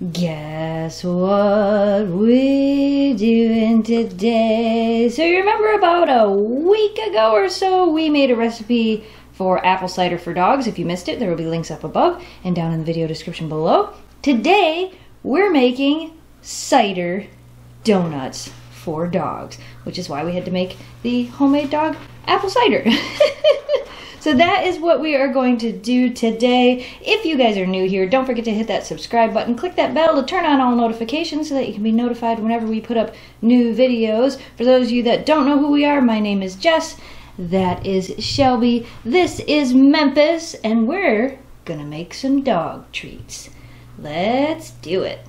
Guess what we're doing today? So you remember about a week ago or so we made a recipe for apple cider for dogs. If you missed it, there will be links up above and down in the video description below. Today we're making cider donuts for dogs, which is why we had to make the homemade dog apple cider. So that is what we are going to do today. If you guys are new here, don't forget to hit that subscribe button. Click that bell to turn on all notifications so that you can be notified whenever we put up new videos. For those of you that don't know who we are, my name is Jess. That is Shelby. This is Memphis, and we're gonna make some dog treats. Let's do it.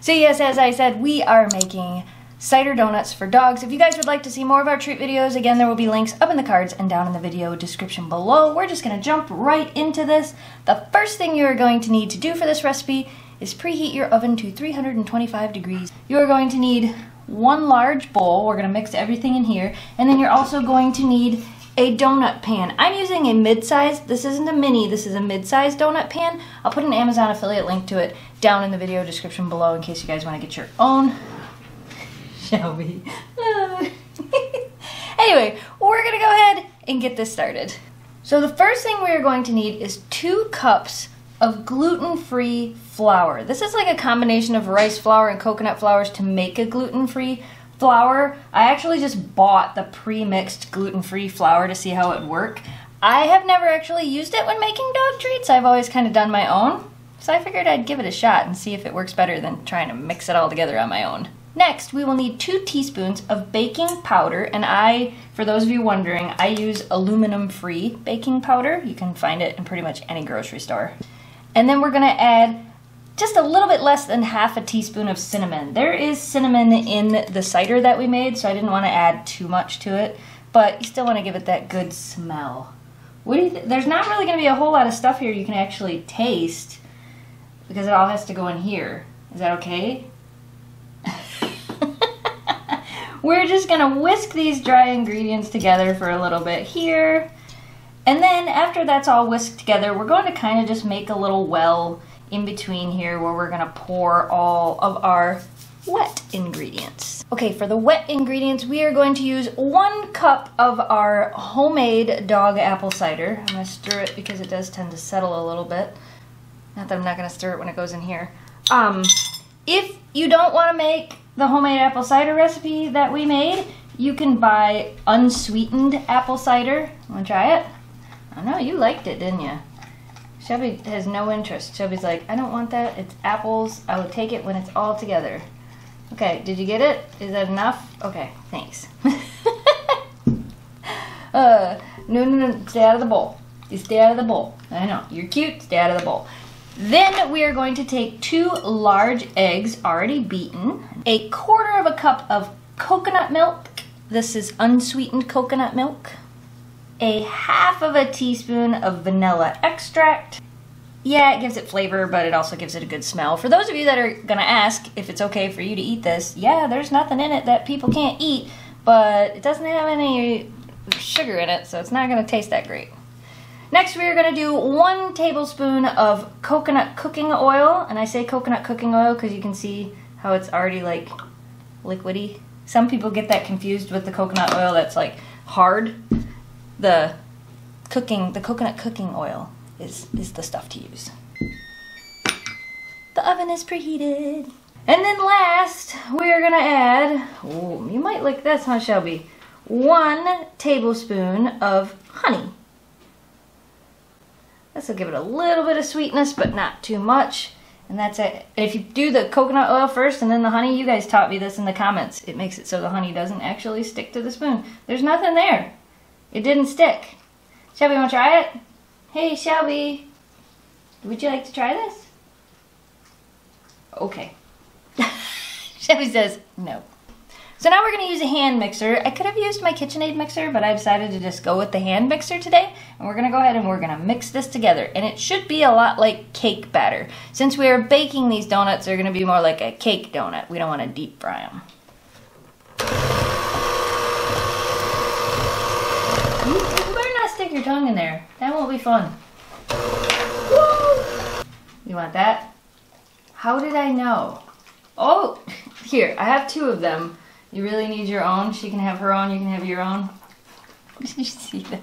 So yes, as I said, we are making cider donuts for dogs. If you guys would like to see more of our treat videos, again, there will be links up in the cards and down in the video description below. We're just gonna jump right into this. The first thing you're going to need to do for this recipe is preheat your oven to 325 degrees. You're going to need one large bowl. We're gonna mix everything in here. And then you're also going to need a donut pan. I'm using a mid-size, this isn't a mini, this is a mid-size donut pan. I'll put an Amazon affiliate link to it down in the video description below in case you guys wanna get your own. Shelby. anyway, we're gonna go ahead and get this started. So the first thing we're going to need is two cups of gluten-free flour. This is like a combination of rice flour and coconut flours to make a gluten-free flour. I actually just bought the pre-mixed gluten-free flour to see how it work. I have never actually used it when making dog treats. I've always kind of done my own. So I figured I'd give it a shot and see if it works better than trying to mix it all together on my own. Next, we will need two teaspoons of baking powder, and I, for those of you wondering, I use aluminum-free baking powder. You can find it in pretty much any grocery store. And then we're gonna add just a little bit less than half a teaspoon of cinnamon. There is cinnamon in the cider that we made, so I didn't wanna add too much to it, but you still wanna give it that good smell. You There's not really gonna be a whole lot of stuff here you can actually taste because it all has to go in here. Is that okay? We're just gonna whisk these dry ingredients together for a little bit here. And then after that's all whisked together, we're going to kind of just make a little well in between here where we're gonna pour all of our wet ingredients. Okay, for the wet ingredients, we are going to use one cup of our homemade dog apple cider. I'm gonna stir it because it does tend to settle a little bit. Not that I'm not gonna stir it when it goes in here. Um, if you don't wanna make the homemade apple cider recipe that we made, you can buy unsweetened apple cider. Wanna try it? I know you liked it, didn't you? Shelby has no interest. Shelby's like, I don't want that. It's apples. I will take it when it's all together. Okay, did you get it? Is that enough? Okay, thanks. uh, no, no, no, stay out of the bowl. You stay out of the bowl. I know, you're cute, stay out of the bowl. Then we are going to take two large eggs already beaten, a quarter of a cup of coconut milk. This is unsweetened coconut milk. A half of a teaspoon of vanilla extract. Yeah, it gives it flavor, but it also gives it a good smell. For those of you that are gonna ask if it's okay for you to eat this, yeah, there's nothing in it that people can't eat, but it doesn't have any sugar in it, so it's not gonna taste that great. Next, we are gonna do one tablespoon of coconut cooking oil, and I say coconut cooking oil because you can see how it's already like liquidy. Some people get that confused with the coconut oil that's like hard. The cooking, the coconut cooking oil is, is the stuff to use. The oven is preheated. And then last, we're gonna add, oh, you might like this, huh, Shelby? One tablespoon of honey. This will give it a little bit of sweetness, but not too much. And that's it. If you do the coconut oil first and then the honey, you guys taught me this in the comments. It makes it so the honey doesn't actually stick to the spoon. There's nothing there. It didn't stick. Shelby, want to try it? Hey, Shelby. Would you like to try this? Okay. Shelby says no. So now we're to use a hand mixer. I could have used my KitchenAid mixer, but I decided to just go with the hand mixer today. And we're to go ahead and we're to mix this together. And it should be a lot like cake batter. Since we are baking these donuts, they're to be more like a cake donut. We don't want to deep fry them. You better not stick your tongue in there. That won't be fun. Woo! You want that? How did I know? Oh, here, I have two of them. You really need your own. She can have her own, you can have your own. Did you see that?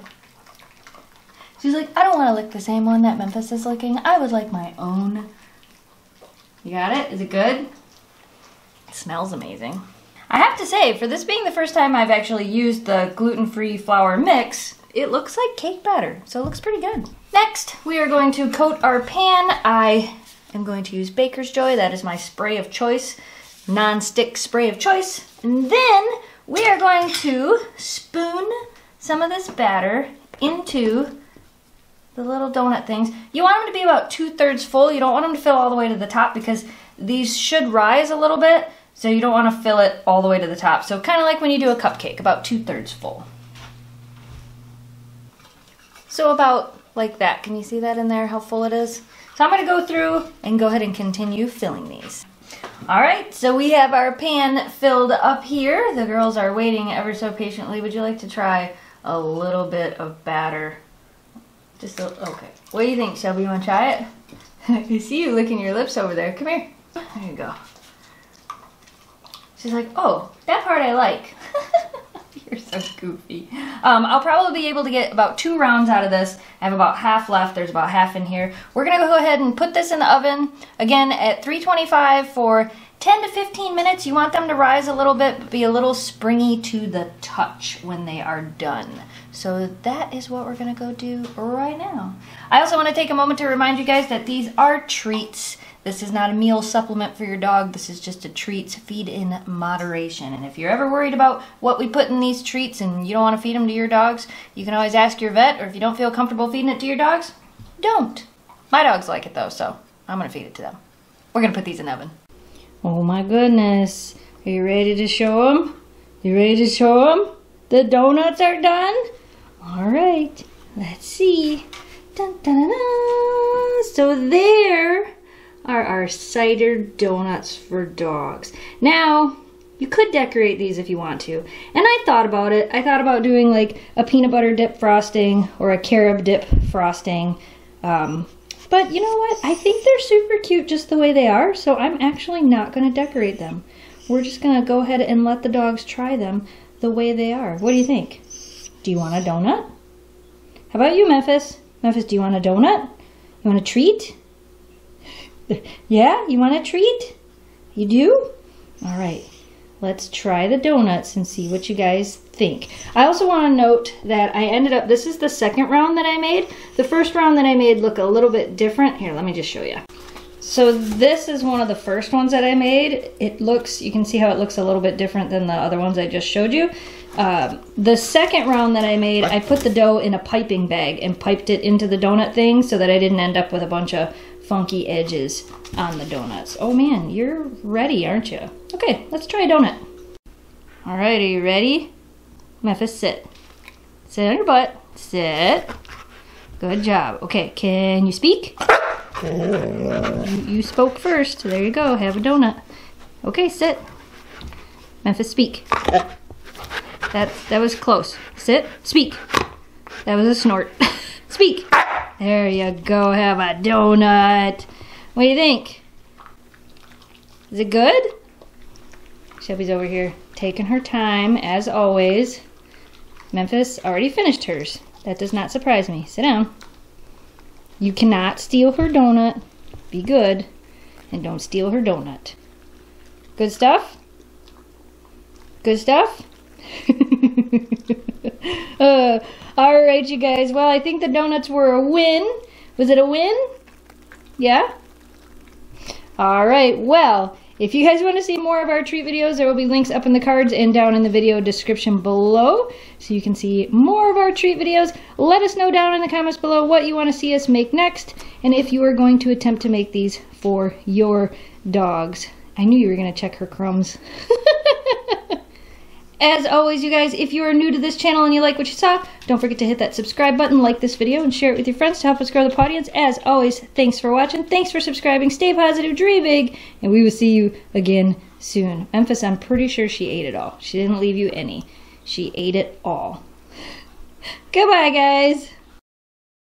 She's like, I don't want to lick the same one that Memphis is licking. I would like my own. You got it? Is it good? It smells amazing. I have to say, for this being the first time I've actually used the gluten-free flour mix, it looks like cake batter, so it looks pretty good. Next, we are going to coat our pan. I am going to use Baker's Joy. That is my spray of choice, non-stick spray of choice. And then we are going to spoon some of this batter into the little donut things. You want them to be about two-thirds full. You don't want them to fill all the way to the top because these should rise a little bit, so you don't want to fill it all the way to the top. So kind of like when you do a cupcake, about two-thirds full. So about like that. Can you see that in there, how full it is? So I'm going to go through and go ahead and continue filling these. All right, so we have our pan filled up here. The girls are waiting ever so patiently. Would you like to try a little bit of batter just a, okay. What do you think, Shelby? You want to try it? I can see you licking your lips over there. Come here. There you go. She's like, oh, that part I like. You're so goofy. Um, I'll probably be able to get about two rounds out of this. I have about half left. There's about half in here. We're going to go ahead and put this in the oven, again, at 325 for 10 to 15 minutes. You want them to rise a little bit, but be a little springy to the touch when they are done. So that is what we're gonna go do right now. I also wanna take a moment to remind you guys that these are treats. This is not a meal supplement for your dog. This is just a treats. Feed in moderation. And if you're ever worried about what we put in these treats and you don't want to feed them to your dogs, you can always ask your vet. Or if you don't feel comfortable feeding it to your dogs, don't. My dogs like it though, so I'm going to feed it to them. We're going to put these in the oven. Oh my goodness. Are you ready to show them? You ready to show them? The donuts are done? All right, let's see. Dun, dun, dun, so there are our cider donuts for dogs. Now, you could decorate these if you want to. And I thought about it. I thought about doing like a peanut butter dip frosting or a carob dip frosting. Um, but you know what? I think they're super cute just the way they are, so I'm actually not going to decorate them. We're just going to go ahead and let the dogs try them the way they are. What do you think? Do you want a donut? How about you, Memphis? Memphis, do you want a donut? You want a treat? Yeah, you want a treat? You do? All right, let's try the donuts and see what you guys think. I also want to note that I ended up, this is the second round that I made. The first round that I made look a little bit different. Here, let me just show you. So this is one of the first ones that I made. It looks, you can see how it looks a little bit different than the other ones I just showed you. Um, the second round that I made, I put the dough in a piping bag and piped it into the donut thing so that I didn't end up with a bunch of funky edges on the donuts. Oh man, you're ready, aren't you? Okay, let's try a donut. All right, are you ready? Memphis, sit. Sit on your butt. Sit. Good job. Okay, can you speak? Oh. You, you spoke first. There you go. Have a donut. Okay, sit. Memphis, speak. That that was close. Sit. Speak. That was a snort. Speak. There you go. Have a donut. What do you think? Is it good? Shelby's over here taking her time, as always. Memphis already finished hers. That does not surprise me. Sit down. You cannot steal her donut. Be good. And don't steal her donut. Good stuff? Good stuff? uh, all right, you guys. Well, I think the donuts were a win. Was it a win? Yeah? All right. Well, if you guys want to see more of our treat videos, there will be links up in the cards and down in the video description below so you can see more of our treat videos. Let us know down in the comments below what you want to see us make next and if you are going to attempt to make these for your dogs. I knew you were going to check her crumbs. As always, you guys, if you are new to this channel and you like what you saw, don't forget to hit that subscribe button, like this video, and share it with your friends to help us grow the audience. As always, thanks for watching, thanks for subscribing, stay positive, dream big, and we will see you again soon. Memphis, I'm pretty sure she ate it all. She didn't leave you any. She ate it all. Goodbye, guys.